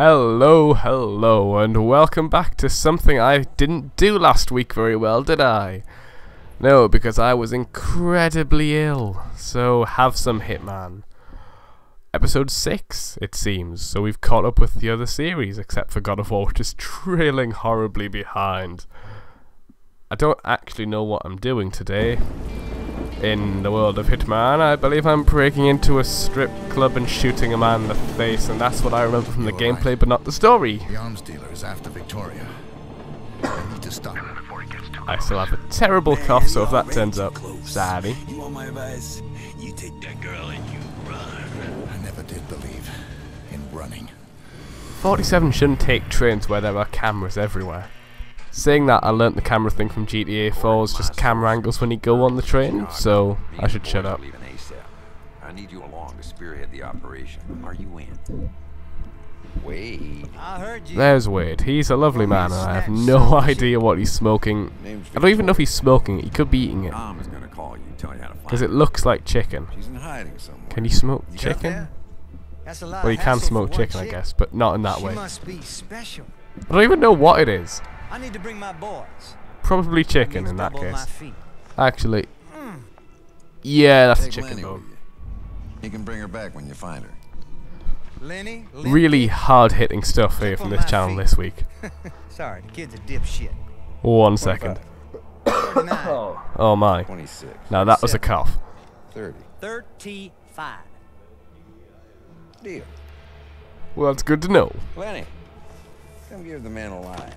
Hello, hello, and welcome back to something I didn't do last week very well, did I? No, because I was incredibly ill, so have some Hitman. Episode 6, it seems, so we've caught up with the other series, except for God of War, which is trailing horribly behind. I don't actually know what I'm doing today. In the world of Hitman, I believe I'm breaking into a strip club and shooting a man in the face, and that's what I remember from the You're gameplay, right. but not the story. The arms dealer is after Victoria. I need to stop him. I still have a terrible cough, so if that turns up, sorry. You want my advice? You take that girl and you run. I never did believe in running. 47 shouldn't take trains where there are cameras everywhere. Saying that, I learnt the camera thing from GTA 4's just camera angles when you go on the train, so I should shut up. I need you along to spearhead the operation. Are you in? Wade. I heard you. There's Wade. He's a lovely man, and I have no idea what he's smoking. I don't even know if he's smoking it. He could be eating it. Tom is gonna call you, tell you how to find Because it looks like chicken. She's in hiding somewhere. Can you smoke chicken? That's a lot Well, of you can smoke chicken, I guess, but not in that way. must be special. I don't even know what it is. I need to bring my boys. Probably chicken in that case. feet. Actually, hmm. yeah, that's a Take chicken Lenny bone. you. You can bring her back when you find her. Lenny, Limp Really hard hitting stuff here Step from this channel feet. this week. Sorry, the kid's a dipshit. One second. 39. Oh my. 26. Now that was a Seven. cough. 30. 35. Deal. Well, that's good to know. Lenny, come give the man a line.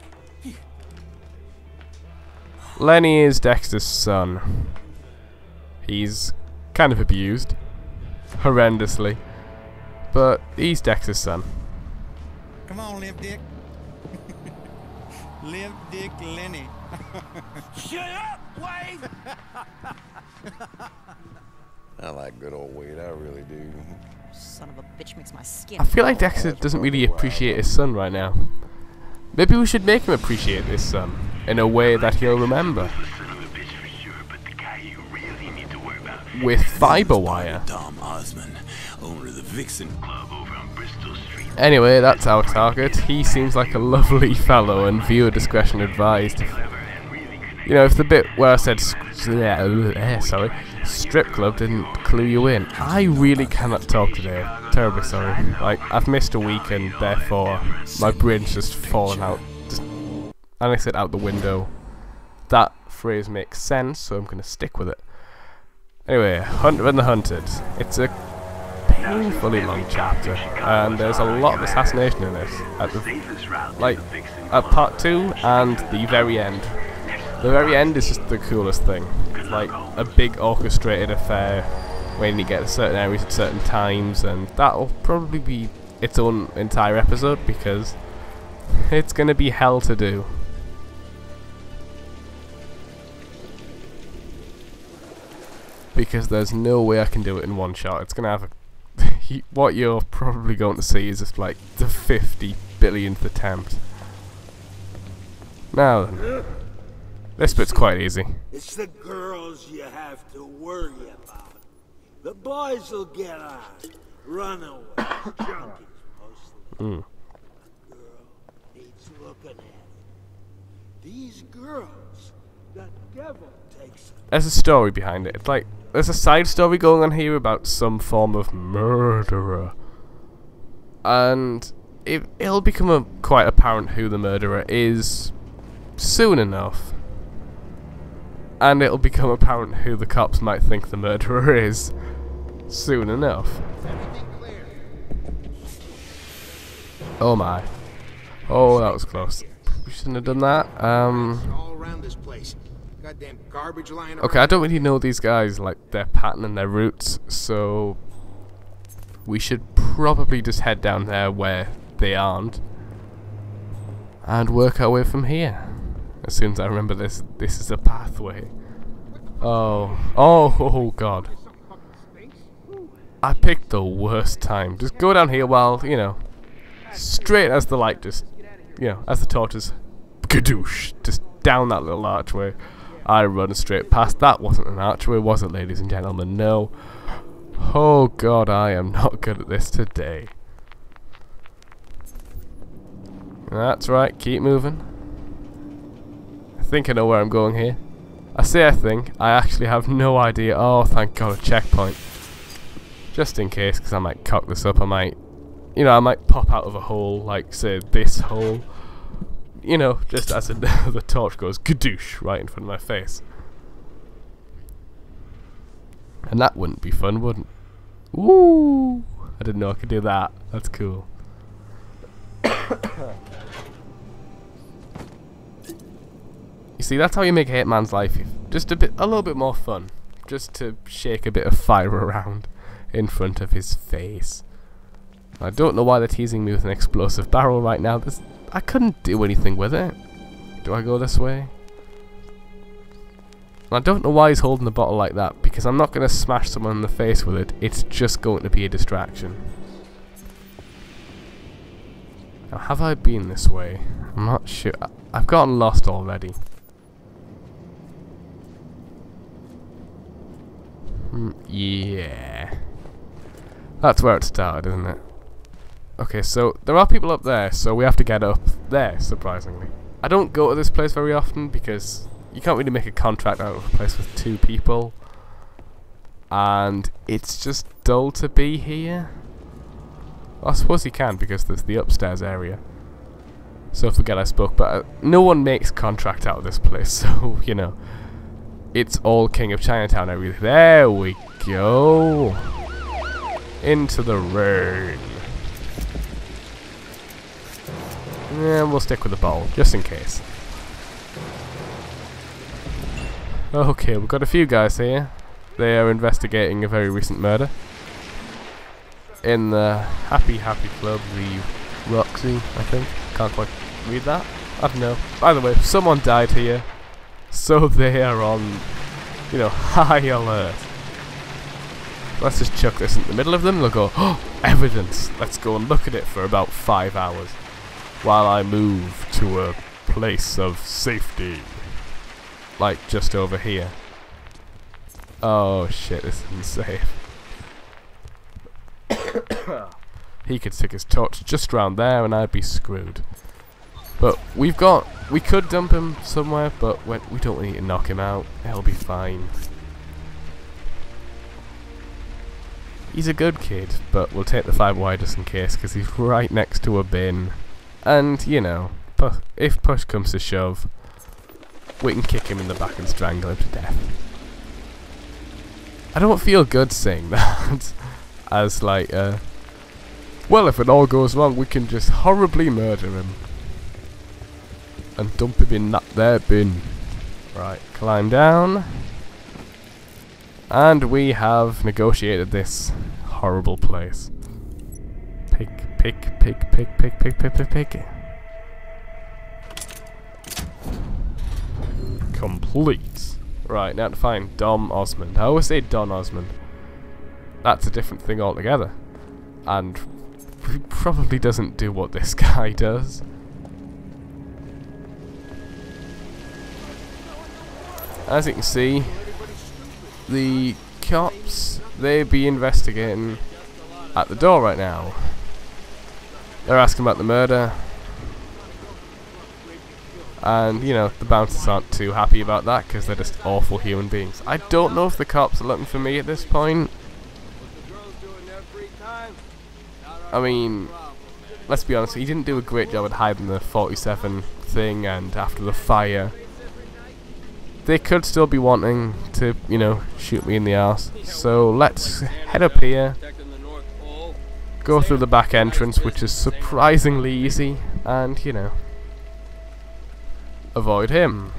Lenny is Dexter's son. He's kind of abused. Horrendously. But he's Dexter's son. Come on, Limp Dick. Limp Dick Lenny. Shut up, Wade! I like good old Wade, I really do. Son of a bitch makes my skin. I feel like Dexter doesn't really appreciate his son right now. Maybe we should make him appreciate this son in a way that he'll remember. With fiber wire. Anyway, that's our target. He seems like a lovely fellow, and viewer discretion advised. You know, if the bit where I said uh, sorry, strip club didn't clue you in, I really cannot talk today. Terribly sorry. Like I've missed a week, and therefore my brain's just fallen out. And I said out the window. That phrase makes sense, so I'm gonna stick with it. Anyway, Hunter and the Hunted. It's a painfully long chapter, and there's a lot of assassination in this. At the, like, at part two and the very end. The very end is just the coolest thing. It's like a big orchestrated affair when you get to certain areas at certain times, and that'll probably be its own entire episode because it's gonna be hell to do. Because there's no way I can do it in one shot. It's gonna have a. what you're probably going to see is just like the 50 billionth attempt. Now then. This bit's quite easy. It's the girls you have to worry about. The boys will get on. Runaway junkies mostly. Mm. A girl needs looking at. These girls, the devil takes them. There's a story behind it. It's like there's a side story going on here about some form of murderer, and it, it'll become a, quite apparent who the murderer is soon enough. And it'll become apparent who the cops might think the murderer is soon enough. Oh my. Oh, that was close. We shouldn't have done that. Um. All around this place. Goddamn garbage lying. Okay, I don't really know these guys, like their pattern and their routes, so we should probably just head down there where they aren't and work our way from here. As soon as I remember this, this is a pathway. Oh, oh, oh God! I picked the worst time. Just go down here while you know, straight as the light just, you know, as the torches, kadoosh, just down that little archway. I run straight past. That wasn't an archway, was it, ladies and gentlemen? No. Oh God, I am not good at this today. That's right, keep moving. I think I know where I'm going here. I say I think, I actually have no idea. Oh, thank god, a checkpoint. Just in case, because I might cock this up, I might, you know, I might pop out of a hole, like, say, this hole. You know, just as the torch goes, gadoosh, right in front of my face. And that wouldn't be fun, wouldn't Ooh! I didn't know I could do that. That's cool. you see, that's how you make a Hitman's life just a bit, a little bit more fun. Just to shake a bit of fire around in front of his face. I don't know why they're teasing me with an explosive barrel right now. This, I couldn't do anything with it. Do I go this way? I don't know why he's holding the bottle like that, because I'm not going to smash someone in the face with it. It's just going to be a distraction. Now, have I been this way? I'm not sure. I've gotten lost already. Mm, yeah. That's where it started, isn't it? Okay, so there are people up there, so we have to get up there, surprisingly. I don't go to this place very often because you can't really make a contract out of a place with two people. And it's just dull to be here. Well, I suppose you can because there's the upstairs area. So forget I spoke, but uh, no one makes contract out of this place, so, you know. It's all King of Chinatown everything. There we go. Into the rain. Yeah, we'll stick with the bowl, just in case. Okay, we've got a few guys here. They are investigating a very recent murder. In the Happy Happy Club, the Roxy, I think. Can't quite read that. I don't know. By the way, someone died here. So they are on, you know, high alert. Let's just chuck this in the middle of them. They'll go, oh, evidence. Let's go and look at it for about five hours. While I move to a place of safety like just over here. Oh shit, this isn't safe. he could stick his torch just around there and I'd be screwed. But we've got, we could dump him somewhere, but we don't need to knock him out. He'll be fine. He's a good kid, but we'll take the 5 wide just in case, because he's right next to a bin. And, you know, if push comes to shove, we can kick him in the back and strangle him to death. I don't feel good saying that. As like, uh, well, if it all goes wrong, we can just horribly murder him. And dump him in that there bin. Right, climb down. And we have negotiated this horrible place. Pick, pick, pick, pick, pick, pick, pick, pick, pick. complete. Right, now to find Dom Osmond. I always say Don Osmond. That's a different thing altogether. And he probably doesn't do what this guy does. As you can see, the cops, they be investigating at the door right now. They're asking about the murder, and, you know, the bouncers aren't too happy about that because they're just awful human beings. I don't know if the cops are looking for me at this point. I mean, let's be honest, he didn't do a great job at hiding the 47 thing and after the fire. They could still be wanting to, you know, shoot me in the ass. So let's head up here, go through the back entrance, which is surprisingly easy, and, you know, avoid him.